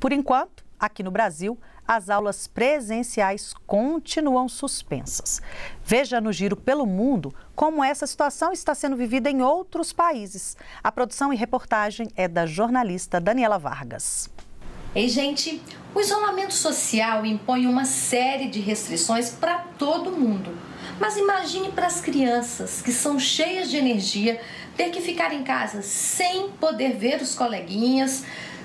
Por enquanto, aqui no Brasil, as aulas presenciais continuam suspensas. Veja no Giro pelo Mundo como essa situação está sendo vivida em outros países. A produção e reportagem é da jornalista Daniela Vargas. Ei, gente, o isolamento social impõe uma série de restrições para todo mundo. Mas imagine para as crianças que são cheias de energia ter que ficar em casa sem poder ver os coleguinhas,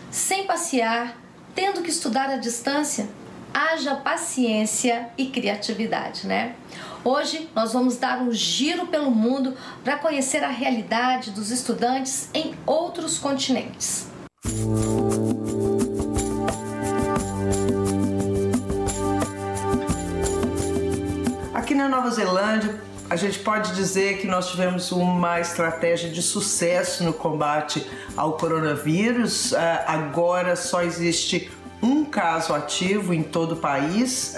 sem passear, tendo que estudar à distância. Haja paciência e criatividade, né? Hoje nós vamos dar um giro pelo mundo para conhecer a realidade dos estudantes em outros continentes. Aqui na Nova Zelândia, a gente pode dizer que nós tivemos uma estratégia de sucesso no combate ao coronavírus. Ah, agora só existe um caso ativo em todo o país.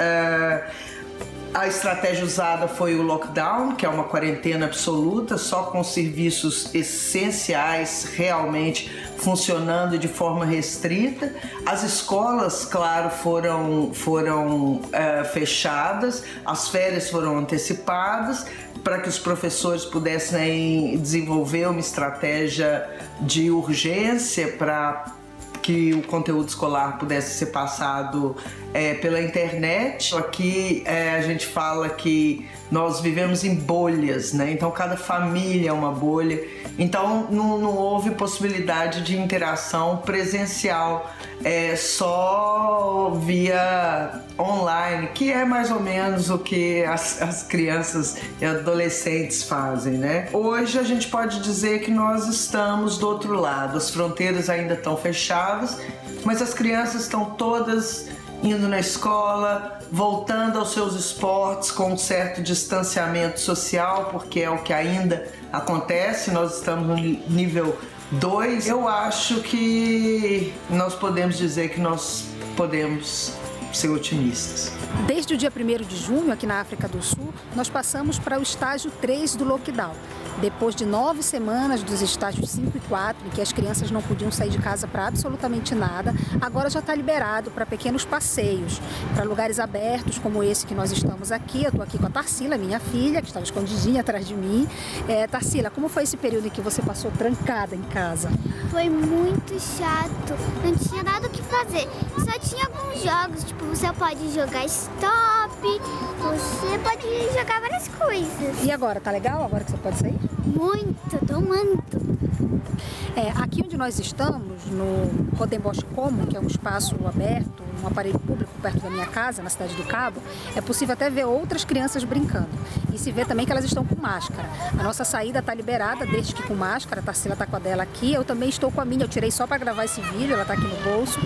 A estratégia usada foi o lockdown, que é uma quarentena absoluta, só com serviços essenciais realmente funcionando de forma restrita. As escolas, claro, foram, foram uh, fechadas, as férias foram antecipadas para que os professores pudessem desenvolver uma estratégia de urgência para que o conteúdo escolar pudesse ser passado é, pela internet. Aqui é, a gente fala que nós vivemos em bolhas, né? Então cada família é uma bolha. Então não, não houve possibilidade de interação presencial, é só via online, que é mais ou menos o que as, as crianças e adolescentes fazem, né? Hoje a gente pode dizer que nós estamos do outro lado, as fronteiras ainda estão fechadas, mas as crianças estão todas indo na escola, voltando aos seus esportes com um certo distanciamento social, porque é o que ainda acontece. Nós estamos no nível 2. Eu acho que nós podemos dizer que nós podemos ser otimistas. Desde o dia 1 de junho, aqui na África do Sul, nós passamos para o estágio 3 do lockdown. Depois de nove semanas dos estágios 5 e 4, em que as crianças não podiam sair de casa para absolutamente nada, agora já está liberado para pequenos passeios, para lugares abertos como esse que nós estamos aqui. Eu estou aqui com a Tarsila, minha filha, que estava escondidinha atrás de mim. É, Tarsila, como foi esse período em que você passou trancada em casa? Foi muito chato, não tinha nada o que fazer. Só tinha alguns jogos, tipo, você pode jogar stop, você pode jogar várias coisas. E agora, tá legal agora que você pode sair? Muito, tô muito. É, aqui onde nós estamos, no Rodenbosch Common, que é um espaço aberto, um aparelho público perto da minha casa, na cidade do Cabo, é possível até ver outras crianças brincando. E se vê também que elas estão com máscara. A nossa saída está liberada, desde que com máscara, a Tarsila está com a dela aqui, eu também estou com a minha, eu tirei só para gravar esse vídeo, ela está aqui no bolso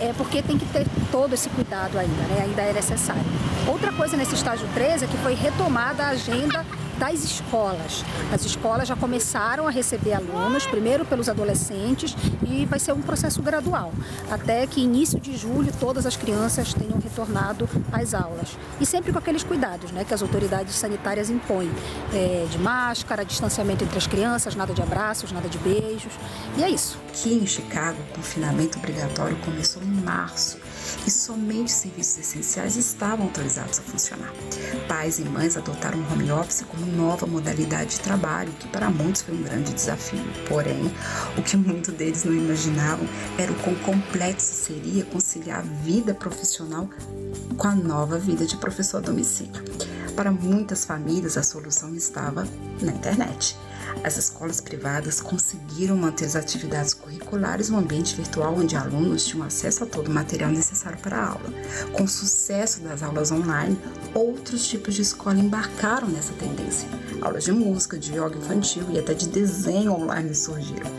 é, porque tem que ter todo esse cuidado ainda, né? ainda é necessário. Outra coisa nesse estágio 13 é que foi retomada a agenda das escolas. As escolas já começaram a receber alunos, primeiro pelos adolescentes, e vai ser um processo gradual, até que início de julho todas as crianças tenham retornado às aulas. E sempre com aqueles cuidados né, que as autoridades sanitárias impõem, é, de máscara, distanciamento entre as crianças, nada de abraços, nada de beijos, e é isso. Aqui em Chicago, o confinamento obrigatório começou em março somente serviços essenciais estavam autorizados a funcionar. Pais e mães adotaram o home office como nova modalidade de trabalho, que para muitos foi um grande desafio. Porém, o que muitos deles não imaginavam era o quão complexo seria conciliar a vida profissional com a nova vida de professor a domicílio. Para muitas famílias, a solução estava na internet. As escolas privadas conseguiram manter as atividades curriculares no ambiente virtual onde alunos tinham acesso a todo o material necessário para a aula. Com o sucesso das aulas online, outros tipos de escola embarcaram nessa tendência. Aulas de música, de yoga infantil e até de desenho online surgiram.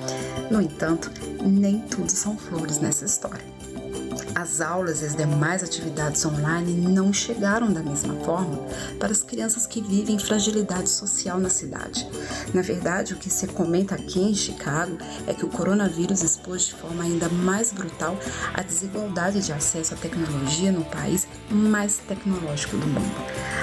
No entanto, nem tudo são flores nessa história. As aulas e as demais atividades online não chegaram da mesma forma para as crianças que vivem fragilidade social na cidade. Na verdade, o que se comenta aqui em Chicago é que o coronavírus expôs de forma ainda mais brutal a desigualdade de acesso à tecnologia no país mais tecnológico do mundo.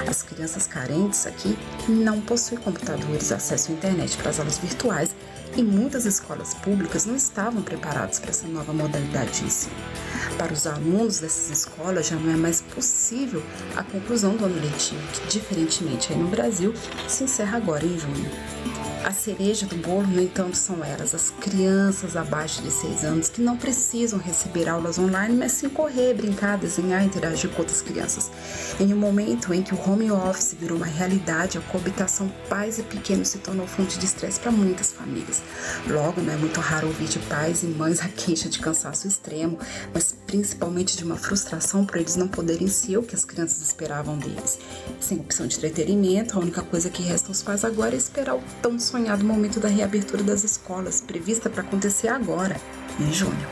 As crianças carentes aqui não possuem computadores, acesso à internet para as aulas virtuais e muitas escolas públicas não estavam preparadas para essa nova modalidade de ensino. Para os alunos dessas escolas já não é mais possível a conclusão do ano letivo, que diferentemente aí no Brasil se encerra agora em junho. A cereja do bolo, no entanto, são elas, as crianças abaixo de 6 anos que não precisam receber aulas online, mas sim correr, brincar, desenhar, interagir com outras crianças. Em um momento em que o home office virou uma realidade, a coabitação pais e pequenos se tornou fonte de estresse para muitas famílias. Logo, não é muito raro ouvir de pais e mães a queixa de cansaço extremo, mas principalmente de uma frustração por eles não poderem ser o que as crianças esperavam deles. Sem opção de entretenimento, a única coisa que resta aos pais agora é esperar o tão sonhado momento da reabertura das escolas, prevista para acontecer agora, em junho.